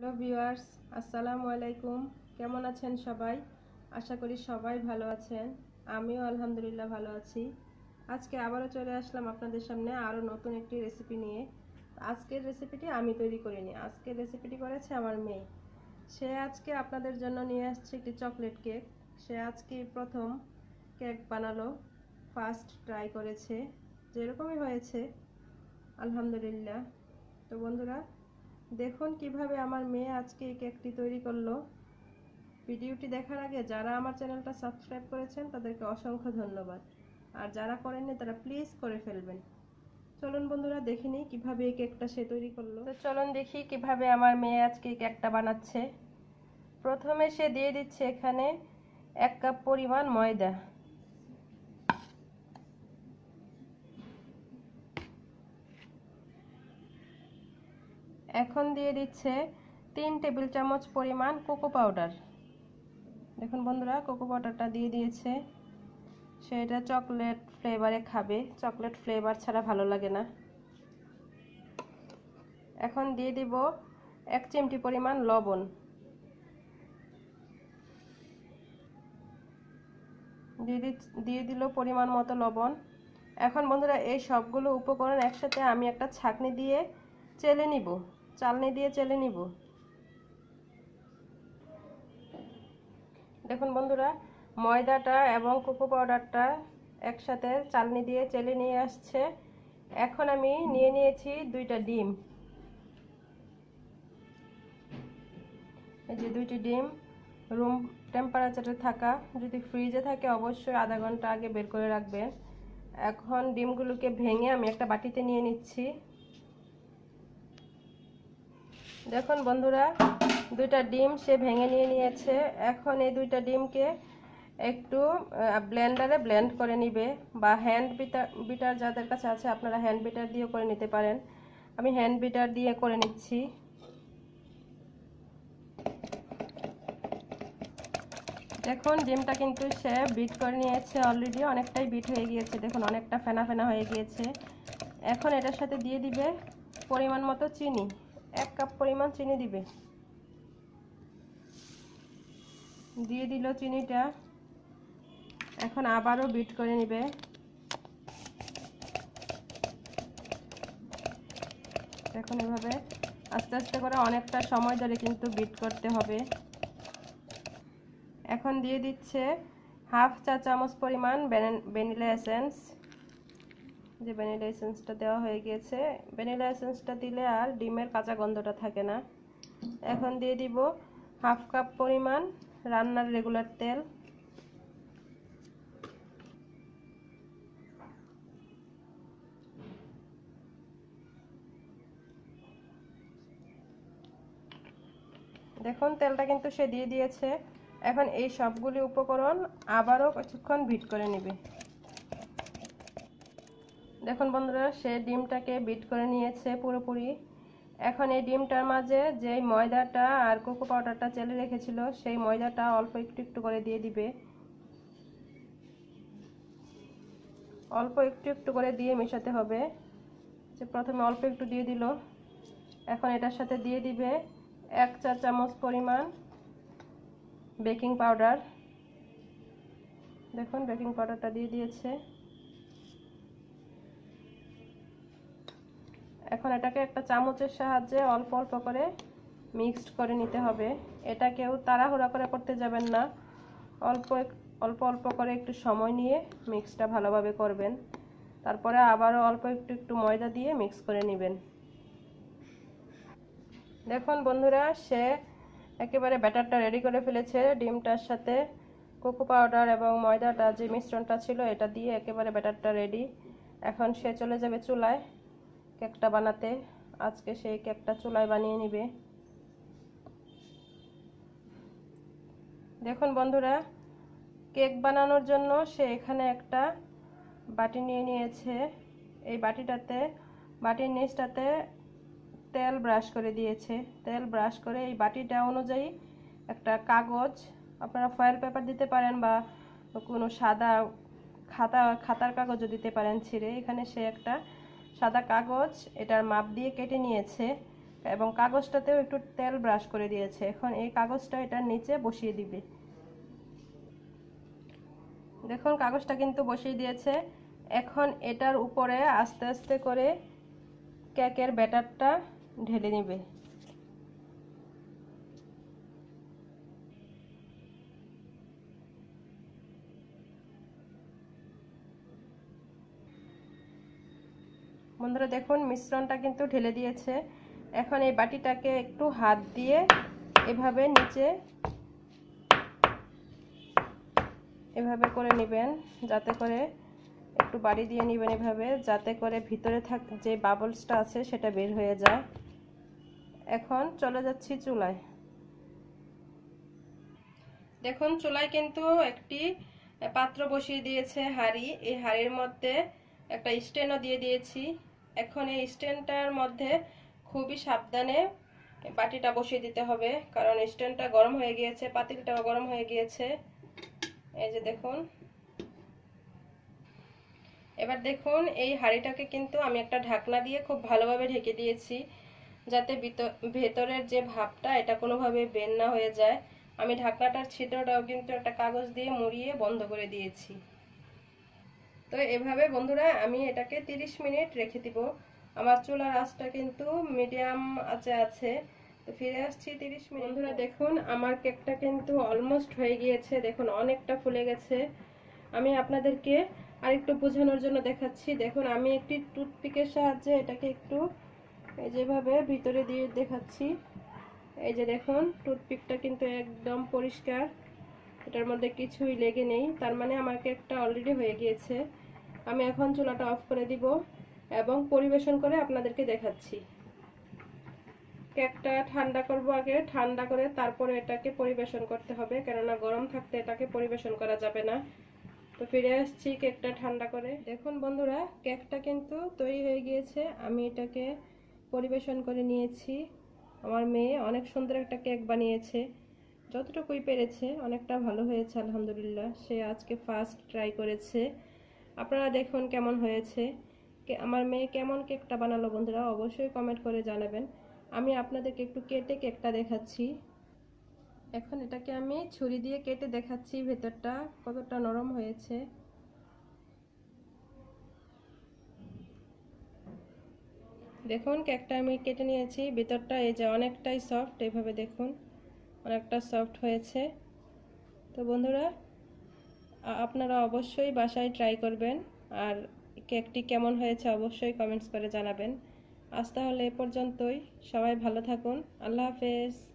Hello viewers, আসসালামু আলাইকুম। কেমন আছেন সবাই? আশা করি সবাই ভালো আছেন। আমিও আলহামদুলিল্লাহ ভালো আছি। আজকে আবারও চলে আসলাম আপনাদের সামনে আরও নতুন একটি রেসিপি নিয়ে। আজকের রেসিপিটি আমি তৈরি করিনি। আজকের রেসিপিটি করেছে আমার মেয়ে। সে আজকে আপনাদের জন্য নিয়ে আসছে একটি চকলেট কেক সে আজকে প্রথম কেক বানালো। ফার্স্ট ট্রাই করেছে। যেরকমই হয়েছে, আলহামদুলিল্লাহ। তো বন্ধুরা দেখুন কীভাবে আমার মেয়ে আজকে এই কেকটি তৈরি করল। ভিডিওটি দেখার আগে যারা আমার চ্যানেলটা সাবস্ক্রাইব করেছেন, তাদেরকে অসংখ্য ধন্যবাদ। আর যারা করেননি, তারা প্লিজ করে ফেলবেন। চলুন বন্ধুরা, দেখে নিই কীভাবে এই কেকটা সে তৈরি করল। তো চলুন দেখি কীভাবে আমার মেয়ে আজকে এই কেকটা বানাচ্ছে। প্রথমে সে দিয়ে দিচ্ছে এখানে এক কাপ পরিমাণ ময়দা। এখন দিয়ে দিচ্ছে তিন টেবিল চামচ পরিমাণ কোকো পাউডার। দেখুন বন্ধুরা, কোকো পাউডারটা দিয়ে দিয়েছে। সেটা চকলেট ফ্লেভারে খাবে। চকলেট ফ্লেভার ছাড়া ভালো লাগে না। এখন দিয়ে দিব এক চিমটি পরিমাণ লবণ। দিয়ে দিয়ে দিল পরিমাণ মতো লবণ। এখন বন্ধুরা, এই সবগুলো উপকরণ একসাথে আমি একটা ছাকনি দিয়ে চেলে নিব। চালনি দিয়ে চেলে নিব। দেখুন বন্ধুরা, ময়দাটা এবং কোকো পাউডারটা একসাথে চালনি দিয়ে চেলে নিয়ে আসছে। এখন আমি নিয়ে নিয়েছি দুইটা ডিম। এই যে দুইটি ডিম, রুম টেম্পারেচারে থাকা, যদি ফ্রিজে থাকে অবশ্যই আধা ঘণ্টা আগে বের করে রাখবেন। এখন ডিমগুলোকে ভেঙে আমি একটা বাটিতে নিয়ে নিচ্ছি। দেখুন বন্ধুরা, দুইটা ডিম সে ভেঙে নিয়ে নিয়েছে। এখন এই দুইটা ডিমকে একটু ব্লেন্ডারে ব্লেন্ড করে নিবে বা হ্যান্ড বিটার বিটার যাদের কাছে আছে আপনারা হ্যান্ড বিটার দিয়ে করে নিতে পারেন। আমি হ্যান্ড বিটার দিয়ে করে নিচ্ছি। দেখুন, ডিমটা কিন্তু সে বিট করে নিয়েছে অলরেডি অনেকটাই বিট হয়ে গিয়েছে। দেখুন, অনেকটা ফেনা ফেনা হয়ে গিয়েছে। এখন এটার সাথে দিয়ে দিবে পরিমাণ মতো চিনি। এক কাপ পরিমাণ চিনি দিবে। দিয়ে দিল চিনিটা। এখন আবারও বিট করে নিবে। এখন এভাবে আস্তে আস্তে করে অনেকটা সময় ধরে কিন্তু বিট করতে হবে। এখন দিয়ে দিচ্ছে হাফ চা চামচ পরিমাণ ভ্যানিলা এসেন্স। যে ভ্যানিলা এসেন্সটা দেওয়া হয়ে গিয়েছে ভ্যানিলা এসেন্সটা দিলে আর ডিমের কাঁচা গন্ধটা থাকে না। এখন দিয়ে দিব হাফ কাপ পরিমাণ রান্নার রেগুলার তেল। দেখুন, তেলটা কিন্তু সে দিয়ে দিয়েছে। এখন এই সবগুলি উপকরণ আবারও কিছুক্ষণ ভিট করে নেবে। দেখুন বন্ধুরা, সে ডিমটাকে বিট করে নিয়েছে পুরোপুরি। এখন এই ডিমটার মাঝে যে ময়দাটা আর কোকো পাউডারটা চেলে রেখেছিল, সেই ময়দাটা অল্প একটু একটু করে দিয়ে দিবে। অল্প একটু একটু করে দিয়ে মেশাতে হবে। যে প্রথমে অল্প একটু দিয়ে দিল। এখন এটার সাথে দিয়ে দিবে এক চা চামচ পরিমাণ বেকিং পাউডার। দেখুন, বেকিং পাউডারটা দিয়ে দিয়েছে। এখন এটাকে একটা চামচের সাহায্যে অল্প অল্প করে মিক্সড করে নিতে হবে। এটা কেউ তাড়াহুড়া করে করতে যাবেন না। অল্প অল্প অল্প করে একটু সময় নিয়ে মিক্সটা ভালোভাবে করবেন। তারপরে আবারও অল্প একটু একটু ময়দা দিয়ে মিক্স করে নেবেন। দেখুন বন্ধুরা, সে একেবারে ব্যাটারটা রেডি করে ফেলেছে। ডিমটার সাথে কোকো পাউডার এবং ময়দাটা যে মিশ্রণটা ছিল, এটা দিয়ে একেবারে ব্যাটারটা রেডি। এখন সে চলে যাবে চুলায়। কেকটা বানাতে। আজকে সেই কেকটা চুলায় বানিয়ে নিবে। দেখুন বন্ধুরা, কেক বানানোর জন্য সে এখানে একটা বাটি নিয়ে নিয়েছে। এই বাটিটাতে, বাটির নিচটাতে তেল ব্রাশ করে দিয়েছে। তেল ব্রাশ করে এই বাটিটা অনুযায়ী একটা কাগজ, আপনারা ফয়েল পেপার দিতে পারেন বা কোনো সাদা খাতা, খাতার কাগজও দিতে পারেন ছিঁড়ে। এখানে সে একটা সাদা কাগজ, এটার মাপ দিয়ে কেটে নিয়েছে এবং কাগজটাতেও একটু তেল ব্রাশ করে দিয়েছে। এখন এই কাগজটা এটার নিচে বসিয়ে দিবে। দেখুন, কাগজটা কিন্তু বসিয়ে দিয়েছে। এখন এটার উপরে আস্তে আস্তে করে কেকের ব্যাটারটা ঢেলে নেবে। বন্ধুরা দেখুন, মিশ্রণটা কিন্তু ঢেলে দিয়েছে। এখন এই বাটিটাকে একটু হাত দিয়ে এভাবে নিচে, এভাবে করে নেবেন, যাতে করে একটু বাড়ি দিয়ে নেবেন এভাবে, যাতে করে ভিতরে থাক, যে বাবলসটা আছে সেটা বের হয়ে যায়। এখন চলে যাচ্ছি চুলায়। দেখুন, চুলায় কিন্তু একটি পাত্র বসিয়ে দিয়েছে হাড়ি। এই হাড়ির মধ্যে একটা স্ট্যান্ডও দিয়ে দিয়েছি। এখন এই স্ট্যান্ডটার মধ্যে খুবই সাবধানে বাটিটা বসিয়ে দিতে হবে, কারণ স্ট্যান্ডটা গরম হয়ে গিয়েছে, পাতিলটাও গরম হয়ে গিয়েছে। এই যে দেখুন। এবার দেখুন, এই হাঁড়িটাকে কিন্তু আমি একটা ঢাকনা দিয়ে খুব ভালোভাবে ঢেকে দিয়েছি, যাতে ভেতরের যে ভাবটা, এটা কোনোভাবে বের না হয়ে যায়। আমি ঢাকনাটার ছিদ্রটাও কিন্তু একটা কাগজ দিয়ে মুড়িয়ে বন্ধ করে দিয়েছি। তো এভাবে বন্ধুরা আমি এটাকে 30 মিনিট রেখে দিব। আমার চুলার আঁচটা কিন্তু মিডিয়াম আছে আছে। তো ফিরে আসছি 30 মিনিট। বন্ধুরা দেখুন, আমার কেকটা কিন্তু অলমোস্ট হয়ে গিয়েছে। দেখুন, অনেকটা ফুলে গেছে। আমি আপনাদেরকে আরেকটু বোঝানোর জন্য দেখাচ্ছি। দেখুন, আমি একটি টুথপিকের সাহায্যে এটাকে একটু যেভাবে ভিতরে দিয়ে দেখাচ্ছি। এই যে দেখুন, টুথপিকটা কিন্তু একদম পরিষ্কার। এটার মধ্যে কিছুই লেগে নেই। তার মানে আমার কেকটা অলরেডি হয়ে গিয়েছে। আমি এখন চুলাটা অফ করে দিব এবং পরিবেশন করে আপনাদেরকে দেখাচ্ছি। কেকটা ঠান্ডা করব আগে। ঠান্ডা করে তারপরে এটাকে পরিবেশন করতে হবে। কেননা গরম থাকতে এটাকে পরিবেশন করা যাবে না। তো ফিরে আসছি কেকটা ঠান্ডা করে। দেখুন বন্ধুরা, কেকটা কিন্তু তৈরি হয়ে গিয়েছে। আমি এটাকে পরিবেশন করে নিয়েছি। আমার মেয়ে অনেক সুন্দর একটা কেক বানিয়েছে। যতটুকুই পেরেছে, অনেকটা ভালো হয়েছে, আলহামদুলিল্লাহ। সে আজকে ফার্স্ট ট্রাই করেছে। আপনারা দেখুন কেমন হয়েছে। আমার মেয়ে কেমন কেকটা বানালো বন্ধুরা, অবশ্যই কমেন্ট করে জানাবেন। আমি আপনাদেরকে একটু কেটে কেকটা দেখাচ্ছি। এখন এটাকে আমি ছুরি দিয়ে কেটে দেখাচ্ছি ভেতরটা, কতটা নরম হয়েছে। দেখুন, কেকটা আমি কেটে নিয়েছি। ভেতরটা এই যে অনেকটাই সফট এভাবে দেখুন। অনেকটা সফট হয়েছে। তো বন্ধুরা আপনারা অবশ্যই বাসায় ট্রাই করবেন। আর কেকটি কেমন হয়েছে অবশ্যই কমেন্টস করে জানাবেন। আজ তাহলে এ পর্যন্তই। সবাই ভালো থাকুন। আল্লাহ হাফেজ।